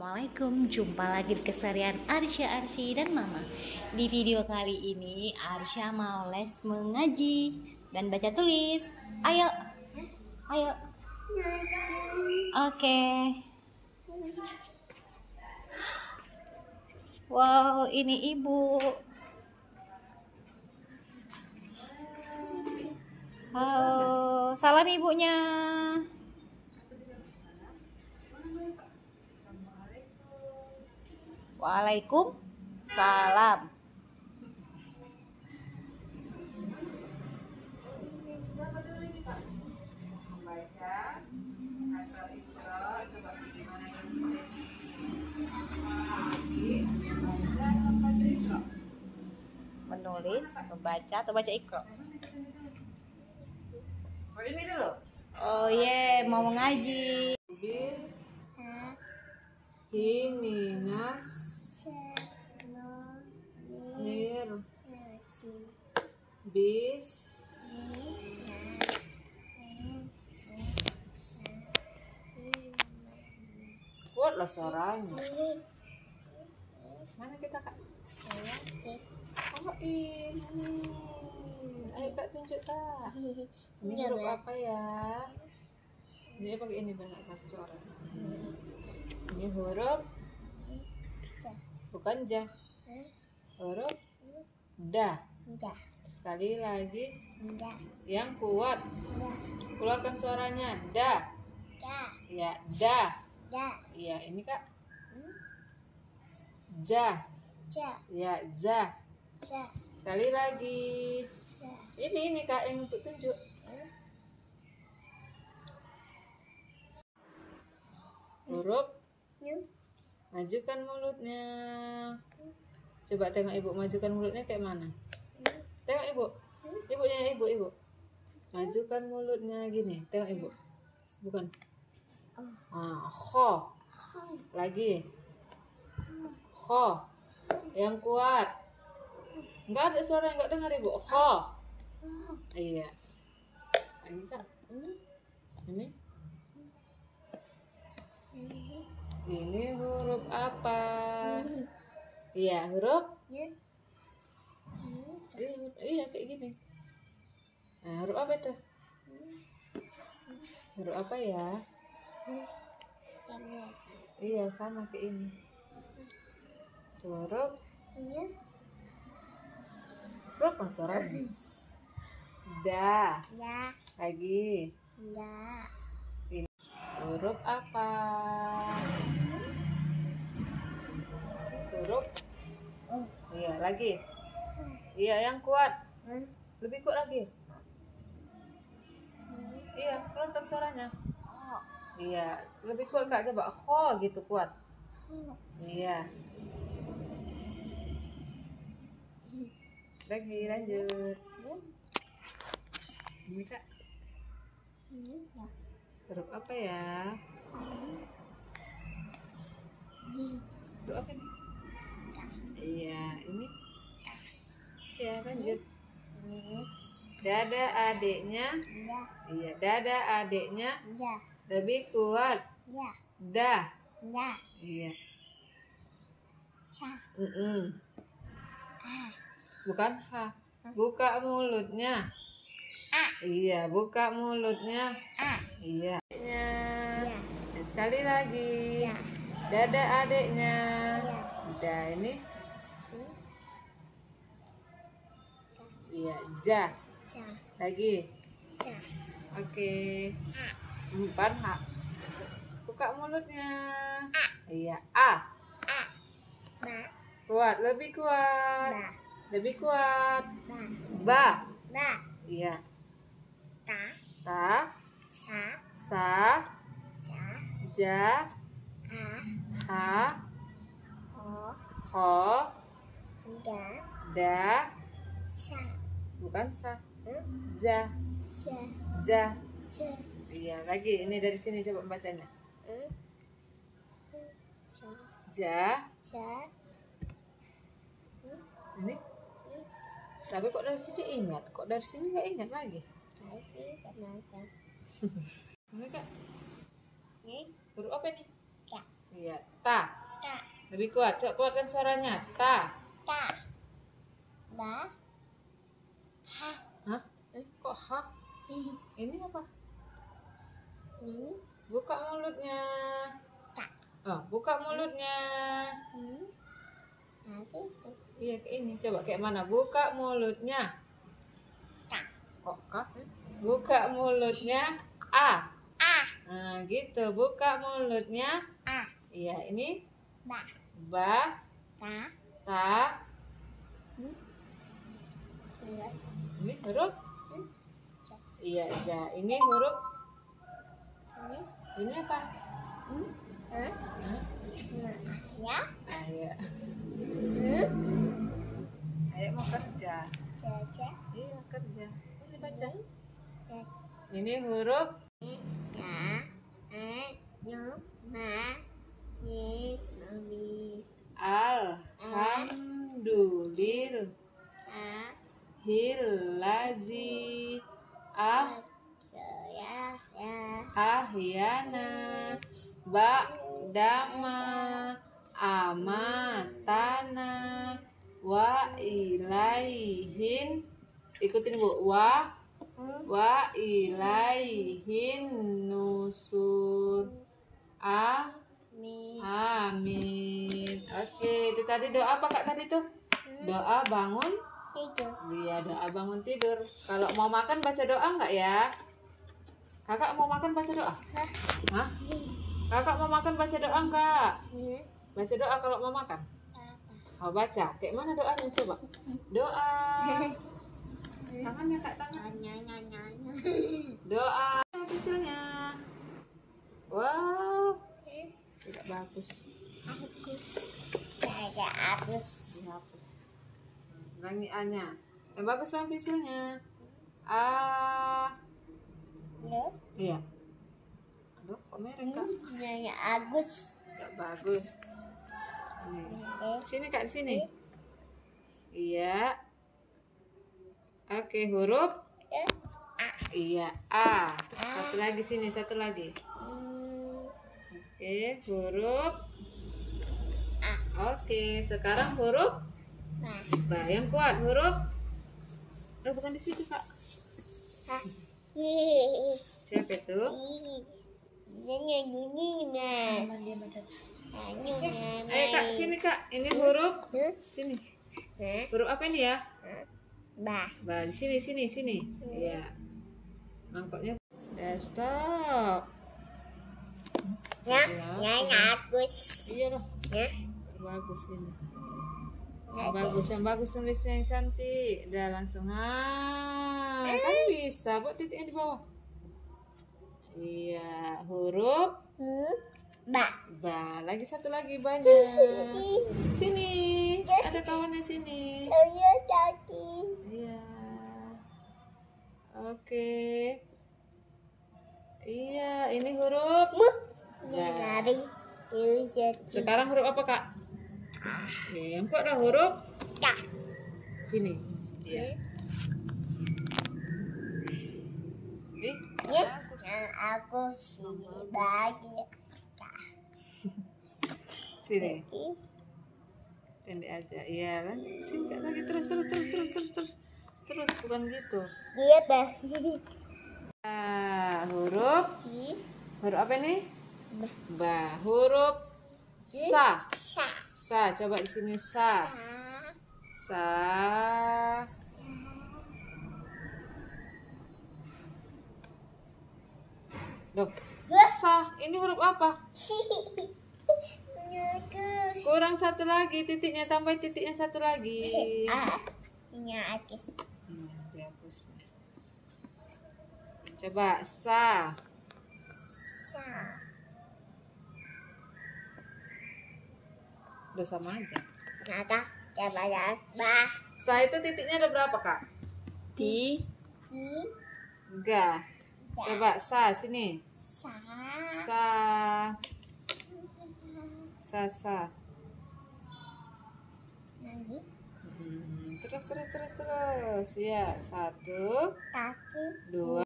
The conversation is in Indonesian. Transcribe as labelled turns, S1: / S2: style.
S1: Assalamualaikum, jumpa lagi di keseharian Arsya Arsy dan Mama. Di video kali ini Arsya mau les mengaji dan baca tulis. Ayo, ayo. Oke. Wow, ini ibu. Halo, salam ibunya Waalaikumsalam. Menulis, membaca atau baca ikro?
S2: Oh ini dulu.
S1: Oh ye, mau mengaji.
S2: Himinas nir bis kuat lah suaranya. Mana kita kak? Oh ini. Ayo kak tunjuk kak. Ini huruf apa ya? Ini pakai ini biar nggak tahu suara. Ini huruf bukan ja. Huruf da. Sekali lagi yang kuat. Keluarkan suaranya da. Ya, da. Iya, ini Kak. Ja. Ya, za. Sekali lagi. Ini ini Kak yang untuk tunjuk. Huruf majukan mulutnya. Coba tengok Ibu majukan mulutnya kayak mana? Tengok Ibu. Ibunya Ibu, Ibu. Majukan mulutnya gini. Tengok Ibu. Bukan. Ah, kho. Lagi. Kho. Yang kuat. Enggak ada suara yang enggak dengar Ibu. Kho. Iya. Lagi Kak. Ini. Ini huruf apa? Iya, huruf Iya, iya kayak gini. Nah, huruf apa itu? Huruf apa ya? Iya, sama kayak ini. Huruf huruf apa suaranya? Da. Lagi. Ini huruf apa? Huruf Iya, lagi. Iya, yang kuat. Lebih kuat lagi. Iya, keluarkan suaranya. Iya, lebih kuat Kak. Coba ho gitu kuat. Iya. Lagi lanjut. Ini Kak, huruf apa ya? Huruf apa ini? Iya, ini. Ya, lanjut. Dada adiknya. Iya, dada adiknya lebih kuat. Da. Iya. Mm-mm. Bukan ha. Buka mulutnya. Iya, buka mulutnya. Iya. Adiknya. Dan sekali lagi. Dada adiknya. Udah ini. Iya, ja. Lagi. Oke. Empat ha. Buka mulutnya. Iya, a. Kuat, lebih kuat. Lebih kuat. Ba. Iya. Ta. Sa. Ja. Ha. Ho. Da. Bukan sa. Ja. Ja. Iya, lagi. Ini dari sini coba membacanya. Ja. Ini. Tapi kok dari sini ingat? Kok dari sini nggak ingat lagi? Ini kak. Huruf apa nih?
S3: Ya.
S2: Iya, ta.
S1: Ta.
S2: Lebih kuat. Coba keluarkan suaranya. Ta.
S1: Ta. Ba. Ha.
S2: Hah? Kok ha? Ini apa?
S1: Ini.
S2: Buka mulutnya. Oh, buka mulutnya.
S1: Hmm. Nanti.
S2: Iya, kayak ini. Coba kayak mana? Buka mulutnya. Kok kah? Buka mulutnya. A.
S1: Ah.
S2: Nah, gitu. Buka mulutnya.
S1: Ah.
S2: Iya, ini
S1: Ba.
S2: ba,
S1: Ta.
S2: ta. Ini huruf?
S1: Hmm. Ja.
S2: Iya, ja. Ini huruf.
S1: Ini.
S2: Ini apa?
S1: Hmm. Hah? Nah. Ya.
S2: Ayo.
S1: Hmm.
S2: Ayo mau kerja.
S1: Jaja.
S2: Iya, kerja. Ini baca.
S1: Ya.
S2: Ini huruf
S1: Ya. Eh. Yo. Ma.
S2: Hilazi ah.
S1: Ya. Ya.
S2: ahyana ba'dama amatana. Wa ilaihin. Ikutin bu. Wa. Wa ilaihin nusur a
S1: Mi.
S2: amin. Oke itu tadi doa apa kak tadi tuh? Doa bangun
S1: Itu.
S2: Iya doa bangun tidur. Kalau mau makan baca doa nggak ya? Kakak mau makan baca doa? Hah? Kakak mau makan baca doa nggak?
S1: Hmm.
S2: Baca doa kalau mau makan?
S1: Apa?
S2: Oh baca. Kayak mana doanya coba? Doa. Tangannya kak tangan.
S1: Nya nya nya nya.
S2: Doa. Pensilnya. Wow. Tidak bagus.
S1: Agus. Ada agus.
S2: Dihapus. Ulangi A-nya. Yang bagus bang pensilnya. A.
S1: Lo.
S2: Iya. Aduh, kok mereng kak?
S1: Nya nya agus.
S2: Gak bagus. Nih. Sini kak, sini. Iya. Oke, huruf.
S1: Eh.
S2: Iya, A. Satu lagi sini, satu lagi.
S1: Hmm.
S2: Oke, huruf.
S1: A.
S2: Oke, sekarang huruf.
S1: Nah.
S2: Ba, yang kuat huruf. Oh, bukan di situ kak. Siapa itu?
S1: Nah.
S2: Ayo kak, sini kak. Ini huruf. Sini. Huruf apa ini ya?
S1: Ba.
S2: Ba, di sini, sini, sini. Iya. Mangkoknya. Udah stop.
S1: Ya.
S2: Ya.
S1: Nya nya agus.
S2: Iya loh.
S1: Ya.
S2: Bagus ini. Yang bagus, yang bagus tulisnya yang cantik. Udah langsung ah, kan bisa. Buat titiknya di bawah. Iya, huruf
S1: Hmm. Ba.
S2: ba. Lagi satu lagi banyak. Sini, ada kawannya sini.
S1: Tadi.
S2: Iya. Oke. Iya, ini huruf. Ba. Sekarang huruf apa, Kak? Ya, yang kuat dah huruf
S1: Ka.
S2: sini. Iya. Ih,
S1: Ya. Yang aku sini banyak.
S2: sini.
S1: Jadi.
S2: Pendek aja. Iya, kan? Sini Kak, lagi terus terus terus terus terus terus. Terus bukan gitu.
S1: Dia bah.
S2: Ah, huruf huruf apa?
S1: Ba.
S2: Ba. Huruf sa.
S1: Sa.
S2: Sa, coba di sini sa.
S1: Sa.
S2: Loh,
S1: Gua.
S2: sa. Ini huruf apa? Kurang satu lagi, titiknya tambah titiknya satu lagi.
S1: Ah. Nyakes.
S2: Hmm, dihapus. Coba sa.
S1: Sa.
S2: Udah sama aja.
S1: Nada. Coba ya. Ba.
S2: Sa itu titiknya ada berapa, Kak?
S1: Di. Di.
S2: Enggak. Coba sa sini.
S1: Sa.
S2: Sa. Sa sa. Hmm, terus terus terus terus. Ya, satu,
S1: Kaki.
S2: dua.